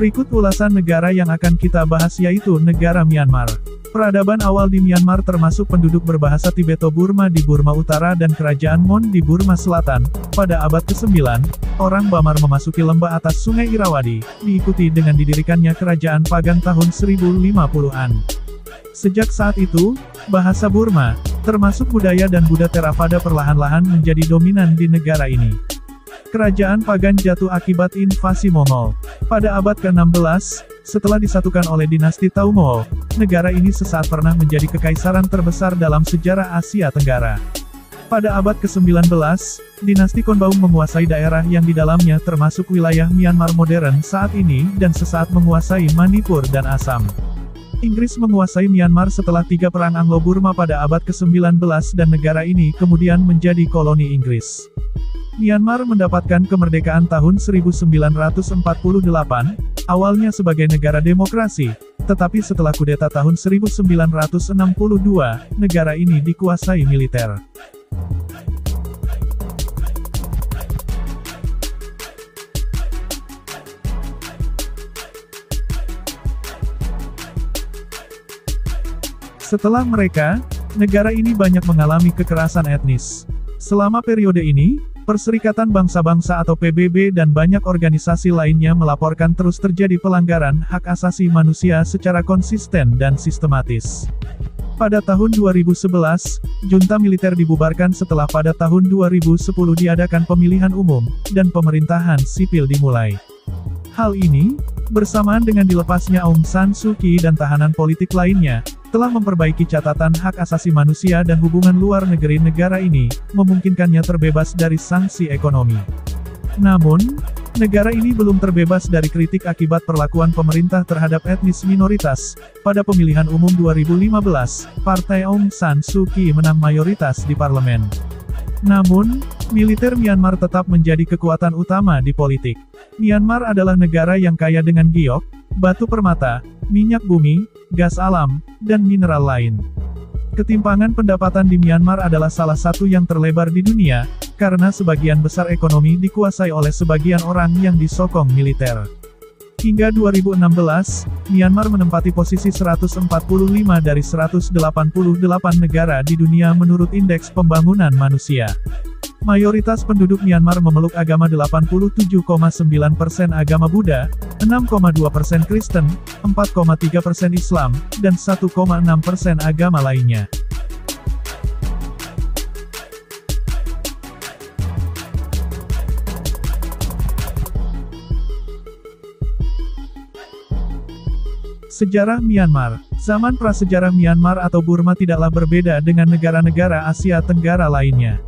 Berikut ulasan negara yang akan kita bahas yaitu negara Myanmar. Peradaban awal di Myanmar termasuk penduduk berbahasa Tibeto-Burma di Burma Utara dan Kerajaan Mon di Burma Selatan. Pada abad ke-9, orang Bamar memasuki lembah atas Sungai Irawadi, diikuti dengan didirikannya Kerajaan Pagan tahun 1050-an. Sejak saat itu, bahasa Burma, termasuk budaya dan Buddha Theravada perlahan-lahan menjadi dominan di negara ini. Kerajaan Pagan jatuh akibat invasi Mongol. Pada abad ke-16, setelah disatukan oleh dinasti Taumol, negara ini sesaat pernah menjadi kekaisaran terbesar dalam sejarah Asia Tenggara. Pada abad ke-19, dinasti Konbaum menguasai daerah yang di dalamnya termasuk wilayah Myanmar modern saat ini dan sesaat menguasai Manipur dan Assam. Inggris menguasai Myanmar setelah tiga perang Anglo-Burma pada abad ke-19 dan negara ini kemudian menjadi koloni Inggris. Myanmar mendapatkan kemerdekaan tahun 1948, awalnya sebagai negara demokrasi, tetapi setelah kudeta tahun 1962, negara ini dikuasai militer. Setelah mereka, negara ini banyak mengalami kekerasan etnis. Selama periode ini, Perserikatan Bangsa-Bangsa atau PBB dan banyak organisasi lainnya melaporkan terus terjadi pelanggaran hak asasi manusia secara konsisten dan sistematis. Pada tahun 2011, junta militer dibubarkan setelah pada tahun 2010 diadakan pemilihan umum, dan pemerintahan sipil dimulai. Hal ini, bersamaan dengan dilepasnya Aung San Suu Kyi dan tahanan politik lainnya, telah memperbaiki catatan hak asasi manusia dan hubungan luar negeri negara ini, memungkinkannya terbebas dari sanksi ekonomi. Namun, negara ini belum terbebas dari kritik akibat perlakuan pemerintah terhadap etnis minoritas. Pada pemilihan umum 2015, Partai Aung San Suu Kyi menang mayoritas di parlemen. Namun, militer Myanmar tetap menjadi kekuatan utama di politik. Myanmar adalah negara yang kaya dengan giok, batu permata, minyak bumi, gas alam, dan mineral lain. Ketimpangan pendapatan di Myanmar adalah salah satu yang terlebar di dunia, karena sebagian besar ekonomi dikuasai oleh sebagian orang yang disokong militer. Hingga 2016, Myanmar menempati posisi 145 dari 188 negara di dunia menurut Indeks Pembangunan Manusia. Mayoritas penduduk Myanmar memeluk agama 87,9% agama Buddha, 6,2% persen Kristen, 4,3% persen Islam, dan 1,6% persen agama lainnya. Sejarah Myanmar Zaman prasejarah Myanmar atau Burma tidaklah berbeda dengan negara-negara Asia Tenggara lainnya.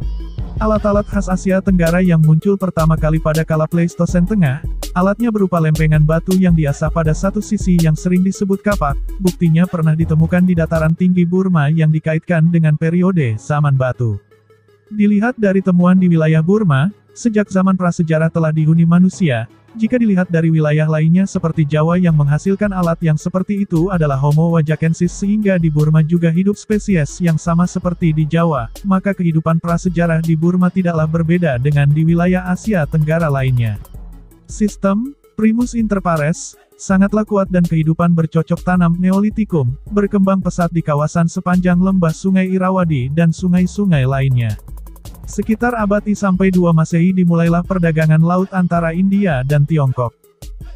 Alat-alat khas Asia Tenggara yang muncul pertama kali pada kala Pleistosen Tengah, alatnya berupa lempengan batu yang diasah pada satu sisi yang sering disebut kapak, buktinya pernah ditemukan di dataran tinggi Burma yang dikaitkan dengan periode zaman batu. Dilihat dari temuan di wilayah Burma, sejak zaman prasejarah telah dihuni manusia, jika dilihat dari wilayah lainnya seperti Jawa yang menghasilkan alat yang seperti itu adalah Homo wajakensis sehingga di Burma juga hidup spesies yang sama seperti di Jawa, maka kehidupan prasejarah di Burma tidaklah berbeda dengan di wilayah Asia Tenggara lainnya. Sistem, primus inter pares, sangatlah kuat dan kehidupan bercocok tanam Neolitikum, berkembang pesat di kawasan sepanjang lembah Sungai Irawadi dan sungai-sungai lainnya. Sekitar abad I sampai 2 Masehi dimulailah perdagangan laut antara India dan Tiongkok.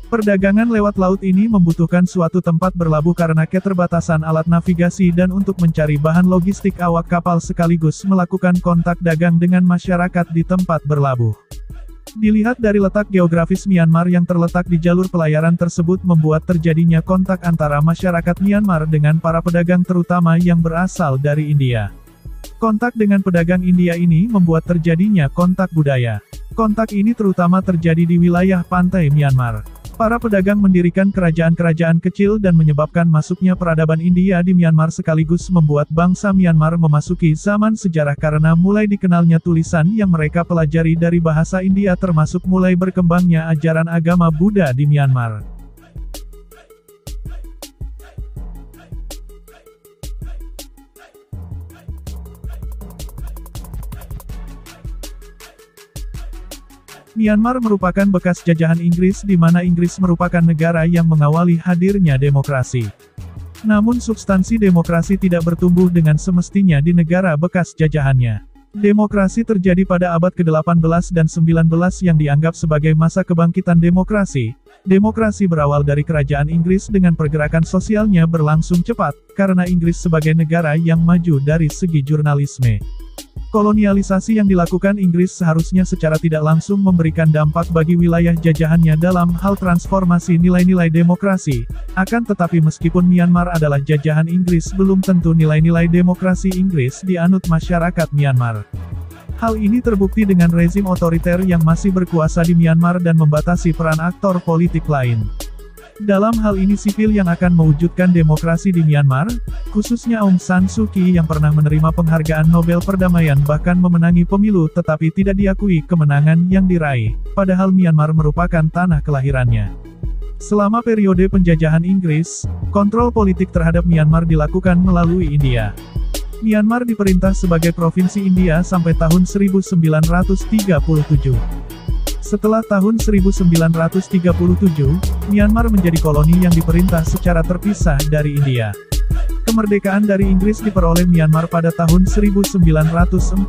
Perdagangan lewat laut ini membutuhkan suatu tempat berlabuh karena keterbatasan alat navigasi dan untuk mencari bahan logistik awak kapal sekaligus melakukan kontak dagang dengan masyarakat di tempat berlabuh. Dilihat dari letak geografis Myanmar yang terletak di jalur pelayaran tersebut membuat terjadinya kontak antara masyarakat Myanmar dengan para pedagang terutama yang berasal dari India. Kontak dengan pedagang India ini membuat terjadinya kontak budaya. Kontak ini terutama terjadi di wilayah pantai Myanmar. Para pedagang mendirikan kerajaan-kerajaan kecil dan menyebabkan masuknya peradaban India di Myanmar sekaligus membuat bangsa Myanmar memasuki zaman sejarah karena mulai dikenalnya tulisan yang mereka pelajari dari bahasa India termasuk mulai berkembangnya ajaran agama Buddha di Myanmar. Myanmar merupakan bekas jajahan Inggris di mana Inggris merupakan negara yang mengawali hadirnya demokrasi. Namun substansi demokrasi tidak bertumbuh dengan semestinya di negara bekas jajahannya. Demokrasi terjadi pada abad ke-18 dan 19 yang dianggap sebagai masa kebangkitan demokrasi. Demokrasi berawal dari kerajaan Inggris dengan pergerakan sosialnya berlangsung cepat, karena Inggris sebagai negara yang maju dari segi jurnalisme. Kolonialisasi yang dilakukan Inggris seharusnya secara tidak langsung memberikan dampak bagi wilayah jajahannya dalam hal transformasi nilai-nilai demokrasi. Akan tetapi meskipun Myanmar adalah jajahan Inggris belum tentu nilai-nilai demokrasi Inggris dianut masyarakat Myanmar. Hal ini terbukti dengan rezim otoriter yang masih berkuasa di Myanmar dan membatasi peran aktor politik lain. Dalam hal ini sipil yang akan mewujudkan demokrasi di Myanmar, khususnya Aung San Suu Kyi yang pernah menerima penghargaan Nobel Perdamaian bahkan memenangi pemilu tetapi tidak diakui kemenangan yang diraih, padahal Myanmar merupakan tanah kelahirannya. Selama periode penjajahan Inggris, kontrol politik terhadap Myanmar dilakukan melalui India. Myanmar diperintah sebagai provinsi India sampai tahun 1937. Setelah tahun 1937, Myanmar menjadi koloni yang diperintah secara terpisah dari India. Kemerdekaan dari Inggris diperoleh Myanmar pada tahun 1948.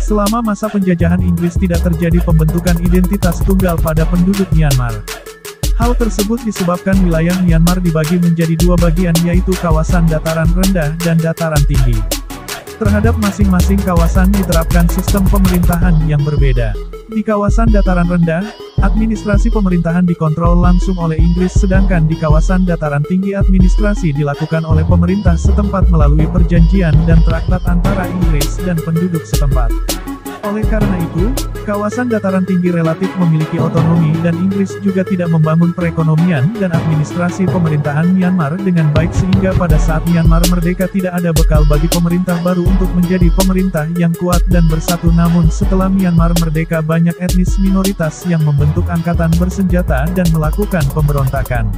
Selama masa penjajahan Inggris tidak terjadi pembentukan identitas tunggal pada penduduk Myanmar. Hal tersebut disebabkan wilayah Myanmar dibagi menjadi dua bagian yaitu kawasan dataran rendah dan dataran tinggi. Terhadap masing-masing kawasan diterapkan sistem pemerintahan yang berbeda. Di kawasan dataran rendah, administrasi pemerintahan dikontrol langsung oleh Inggris sedangkan di kawasan dataran tinggi administrasi dilakukan oleh pemerintah setempat melalui perjanjian dan traktat antara Inggris dan penduduk setempat. Oleh karena itu, kawasan dataran tinggi relatif memiliki otonomi dan Inggris juga tidak membangun perekonomian dan administrasi pemerintahan Myanmar dengan baik sehingga pada saat Myanmar merdeka tidak ada bekal bagi pemerintah baru untuk menjadi pemerintah yang kuat dan bersatu namun setelah Myanmar merdeka banyak etnis minoritas yang membentuk angkatan bersenjata dan melakukan pemberontakan.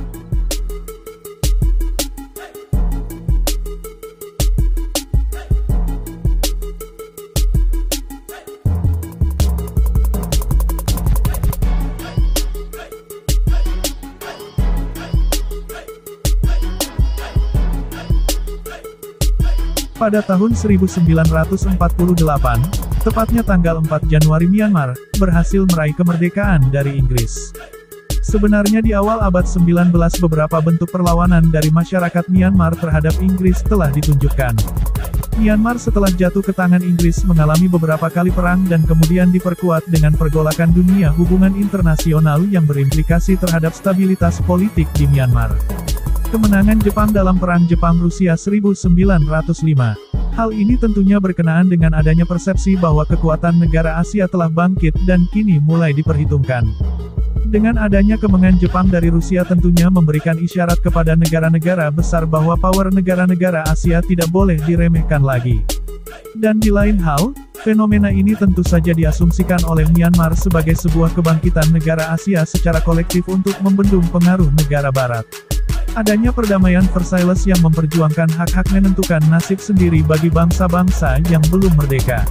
Pada tahun 1948, tepatnya tanggal 4 Januari Myanmar, berhasil meraih kemerdekaan dari Inggris. Sebenarnya di awal abad 19 beberapa bentuk perlawanan dari masyarakat Myanmar terhadap Inggris telah ditunjukkan. Myanmar setelah jatuh ke tangan Inggris mengalami beberapa kali perang dan kemudian diperkuat dengan pergolakan dunia hubungan internasional yang berimplikasi terhadap stabilitas politik di Myanmar. Kemenangan Jepang dalam Perang Jepang-Rusia 1905. Hal ini tentunya berkenaan dengan adanya persepsi bahwa kekuatan negara Asia telah bangkit dan kini mulai diperhitungkan. Dengan adanya kemenangan Jepang dari Rusia tentunya memberikan isyarat kepada negara-negara besar bahwa power negara-negara Asia tidak boleh diremehkan lagi. Dan di lain hal, fenomena ini tentu saja diasumsikan oleh Myanmar sebagai sebuah kebangkitan negara Asia secara kolektif untuk membendung pengaruh negara Barat. Adanya perdamaian Versailles yang memperjuangkan hak-hak menentukan nasib sendiri bagi bangsa-bangsa yang belum merdeka.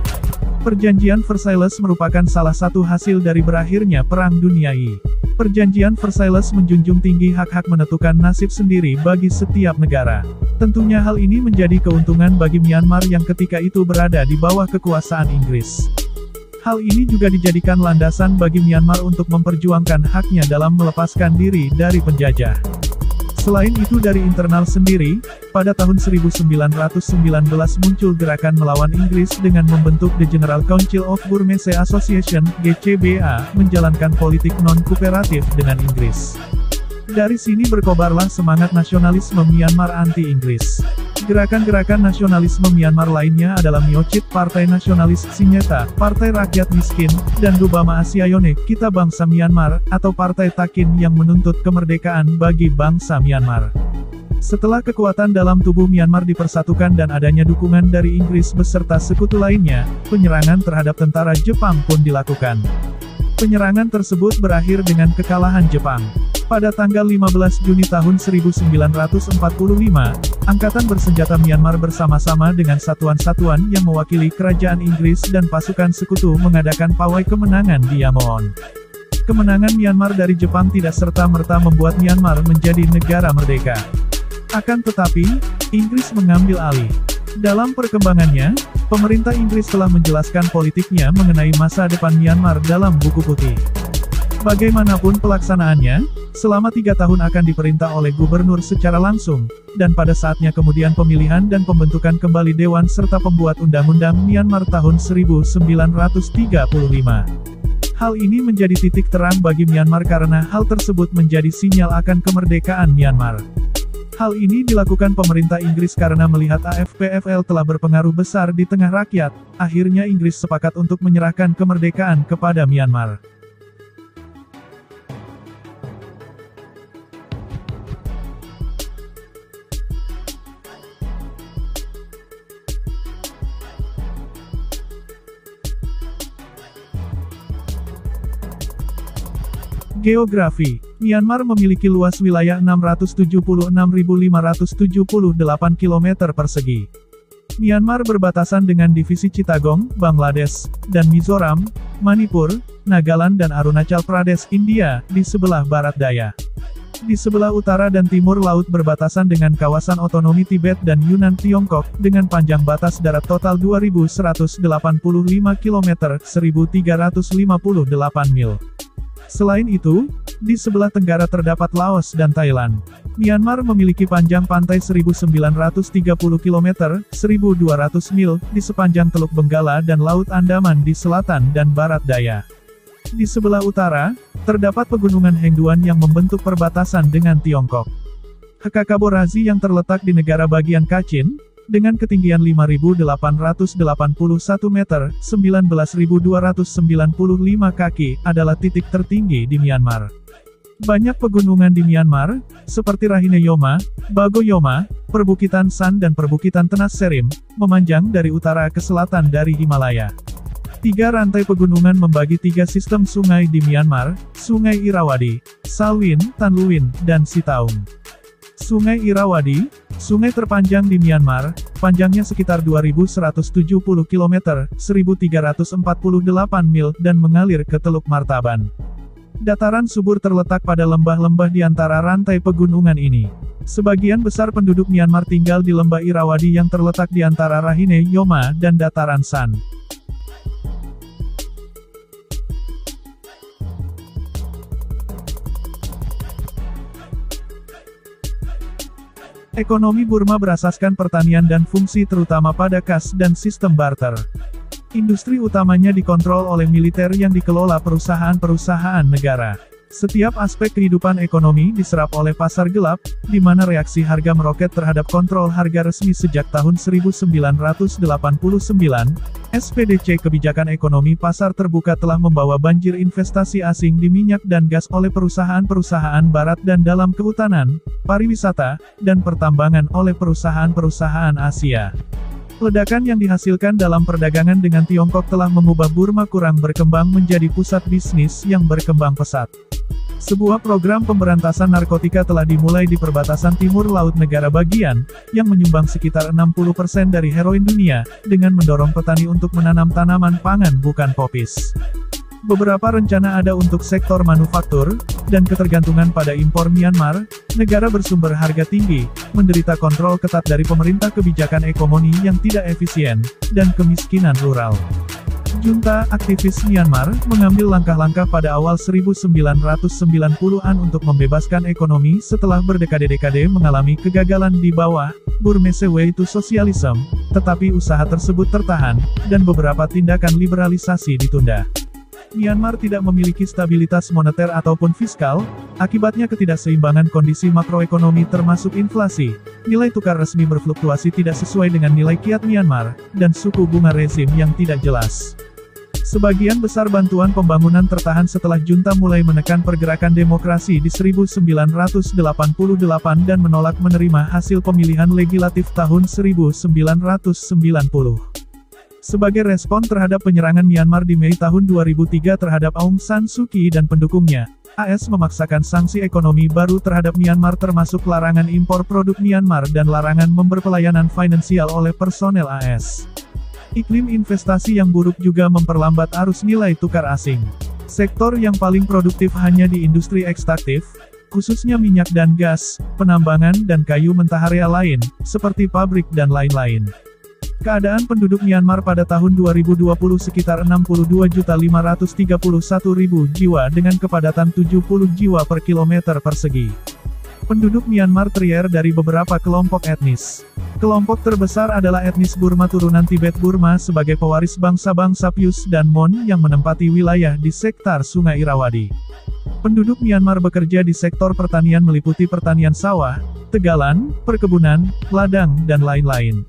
Perjanjian Versailles merupakan salah satu hasil dari berakhirnya Perang Dunia I. Perjanjian Versailles menjunjung tinggi hak-hak menentukan nasib sendiri bagi setiap negara. Tentunya hal ini menjadi keuntungan bagi Myanmar yang ketika itu berada di bawah kekuasaan Inggris. Hal ini juga dijadikan landasan bagi Myanmar untuk memperjuangkan haknya dalam melepaskan diri dari penjajah. Selain itu dari internal sendiri, pada tahun 1919 muncul gerakan melawan Inggris dengan membentuk The General Council of Burmese Association, GCBA, menjalankan politik non-kooperatif dengan Inggris. Dari sini berkobarlah semangat nasionalisme Myanmar anti-Inggris. Gerakan-gerakan nasionalisme Myanmar lainnya adalah Myochit Partai Nasionalis Sinyeta, Partai Rakyat Miskin, dan Dubama Asiayone, Kita Bangsa Myanmar, atau Partai Takin yang menuntut kemerdekaan bagi bangsa Myanmar. Setelah kekuatan dalam tubuh Myanmar dipersatukan dan adanya dukungan dari Inggris beserta sekutu lainnya, penyerangan terhadap tentara Jepang pun dilakukan. Penyerangan tersebut berakhir dengan kekalahan Jepang. Pada tanggal 15 Juni tahun 1945, Angkatan Bersenjata Myanmar bersama-sama dengan satuan-satuan yang mewakili Kerajaan Inggris dan pasukan sekutu mengadakan pawai kemenangan di Yamoon. Kemenangan Myanmar dari Jepang tidak serta-merta membuat Myanmar menjadi negara merdeka. Akan tetapi, Inggris mengambil alih. Dalam perkembangannya, pemerintah Inggris telah menjelaskan politiknya mengenai masa depan Myanmar dalam buku putih. Bagaimanapun pelaksanaannya, selama tiga tahun akan diperintah oleh gubernur secara langsung, dan pada saatnya kemudian pemilihan dan pembentukan kembali Dewan serta pembuat Undang-Undang Myanmar tahun 1935. Hal ini menjadi titik terang bagi Myanmar karena hal tersebut menjadi sinyal akan kemerdekaan Myanmar. Hal ini dilakukan pemerintah Inggris karena melihat AFPFL telah berpengaruh besar di tengah rakyat, akhirnya Inggris sepakat untuk menyerahkan kemerdekaan kepada Myanmar. Geografi Myanmar memiliki luas wilayah 676.578 km persegi. Myanmar berbatasan dengan divisi Chittagong, Bangladesh, dan Mizoram, Manipur, Nagaland dan Arunachal Pradesh, India, di sebelah barat daya. Di sebelah utara dan timur laut berbatasan dengan kawasan otonomi Tibet dan Yunnan Tiongkok, dengan panjang batas darat total 2.185 km, 1.358 mil. Selain itu, di sebelah tenggara terdapat Laos dan Thailand. Myanmar memiliki panjang pantai 1930 km, 1200 mil, di sepanjang Teluk Benggala dan Laut Andaman di selatan dan barat daya. Di sebelah utara, terdapat pegunungan Hengduan yang membentuk perbatasan dengan Tiongkok. Hekakaborazi yang terletak di negara bagian Kachin, dengan ketinggian 5.881 meter, 19.295 kaki, adalah titik tertinggi di Myanmar. Banyak pegunungan di Myanmar, seperti Rahine Yoma, Bago Yoma, Perbukitan San dan Perbukitan Tenas Serim, memanjang dari utara ke selatan dari Himalaya. Tiga rantai pegunungan membagi tiga sistem sungai di Myanmar, Sungai Irrawaddy, Salween, Tanluin, dan Sitaung. Sungai Irrawaddy, sungai terpanjang di Myanmar, panjangnya sekitar 2170 km, 1348 mil, dan mengalir ke Teluk Martaban. Dataran subur terletak pada lembah-lembah di antara rantai pegunungan ini. Sebagian besar penduduk Myanmar tinggal di lembah Irrawaddy yang terletak di antara Rahine Yoma dan dataran San. Ekonomi Burma berasaskan pertanian dan fungsi terutama pada kas dan sistem barter. Industri utamanya dikontrol oleh militer yang dikelola perusahaan-perusahaan negara. Setiap aspek kehidupan ekonomi diserap oleh pasar gelap, di mana reaksi harga meroket terhadap kontrol harga resmi sejak tahun 1989, SPDC Kebijakan Ekonomi Pasar Terbuka telah membawa banjir investasi asing di minyak dan gas oleh perusahaan-perusahaan barat dan dalam kehutanan, pariwisata, dan pertambangan oleh perusahaan-perusahaan Asia. Ledakan yang dihasilkan dalam perdagangan dengan Tiongkok telah mengubah Burma kurang berkembang menjadi pusat bisnis yang berkembang pesat. Sebuah program pemberantasan narkotika telah dimulai di perbatasan timur laut negara bagian, yang menyumbang sekitar 60% dari heroin dunia, dengan mendorong petani untuk menanam tanaman pangan bukan popis. Beberapa rencana ada untuk sektor manufaktur, dan ketergantungan pada impor Myanmar, negara bersumber harga tinggi, menderita kontrol ketat dari pemerintah kebijakan ekonomi yang tidak efisien, dan kemiskinan rural. Junta aktivis Myanmar mengambil langkah-langkah pada awal 1990-an untuk membebaskan ekonomi setelah berdekade-dekade mengalami kegagalan di bawah Burmese Way to Socialism, tetapi usaha tersebut tertahan, dan beberapa tindakan liberalisasi ditunda. Myanmar tidak memiliki stabilitas moneter ataupun fiskal, akibatnya ketidakseimbangan kondisi makroekonomi termasuk inflasi, nilai tukar resmi berfluktuasi tidak sesuai dengan nilai kiat Myanmar, dan suku bunga rezim yang tidak jelas. Sebagian besar bantuan pembangunan tertahan setelah junta mulai menekan pergerakan demokrasi di 1988 dan menolak menerima hasil pemilihan legislatif tahun 1990. Sebagai respon terhadap penyerangan Myanmar di Mei tahun 2003 terhadap Aung San Suu Kyi dan pendukungnya, AS memaksakan sanksi ekonomi baru terhadap Myanmar termasuk larangan impor produk Myanmar dan larangan member pelayanan finansial oleh personel AS. Iklim investasi yang buruk juga memperlambat arus nilai tukar asing. Sektor yang paling produktif hanya di industri ekstraktif, khususnya minyak dan gas, penambangan dan kayu mentah area lain, seperti pabrik dan lain-lain. Keadaan penduduk Myanmar pada tahun 2020 sekitar 62.531.000 jiwa dengan kepadatan 70 jiwa per kilometer persegi. Penduduk Myanmar terdiri dari beberapa kelompok etnis. Kelompok terbesar adalah etnis Burma turunan Tibet Burma sebagai pewaris bangsa-bangsa Pius dan Mon yang menempati wilayah di sektor Sungai Irawadi. Penduduk Myanmar bekerja di sektor pertanian meliputi pertanian sawah, tegalan, perkebunan, ladang, dan lain-lain.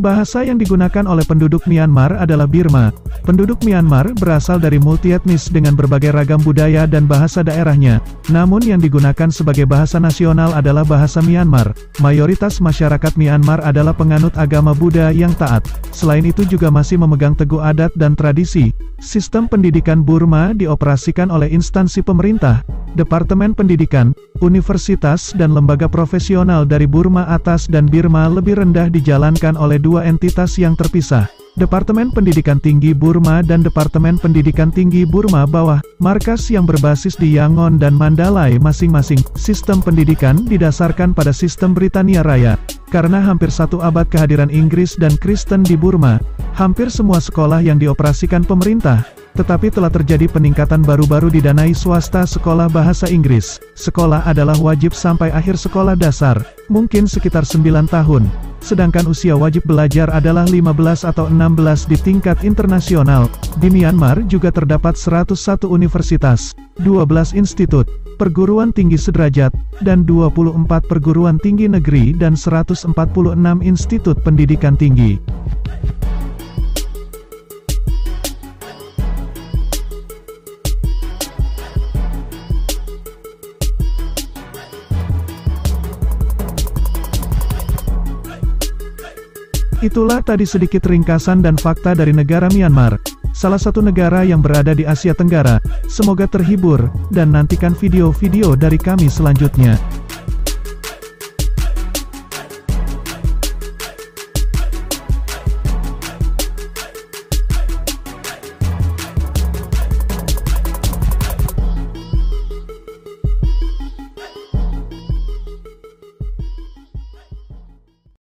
Bahasa yang digunakan oleh penduduk Myanmar adalah Birma. Penduduk Myanmar berasal dari multietnis dengan berbagai ragam budaya dan bahasa daerahnya. Namun yang digunakan sebagai bahasa nasional adalah bahasa Myanmar. Mayoritas masyarakat Myanmar adalah penganut agama Buddha yang taat. Selain itu juga masih memegang teguh adat dan tradisi. Sistem pendidikan Burma dioperasikan oleh instansi pemerintah, Departemen Pendidikan, Universitas dan lembaga profesional dari Burma atas dan Birma lebih rendah dijalankan oleh dua entitas yang terpisah. Departemen Pendidikan Tinggi Burma dan Departemen Pendidikan Tinggi Burma Bawah, markas yang berbasis di Yangon dan Mandalay masing-masing. Sistem pendidikan didasarkan pada sistem Britania Raya. Karena hampir satu abad kehadiran Inggris dan Kristen di Burma, hampir semua sekolah yang dioperasikan pemerintah, tetapi telah terjadi peningkatan baru-baru didanai swasta sekolah bahasa Inggris. Sekolah adalah wajib sampai akhir sekolah dasar, mungkin sekitar 9 tahun. Sedangkan usia wajib belajar adalah 15 atau 16 di tingkat internasional. Di Myanmar juga terdapat 101 universitas, 12 institut, perguruan tinggi sederajat, dan 24 perguruan tinggi negeri dan 146 institut pendidikan tinggi. Itulah tadi sedikit ringkasan dan fakta dari negara Myanmar, salah satu negara yang berada di Asia Tenggara. Semoga terhibur, dan nantikan video-video dari kami selanjutnya.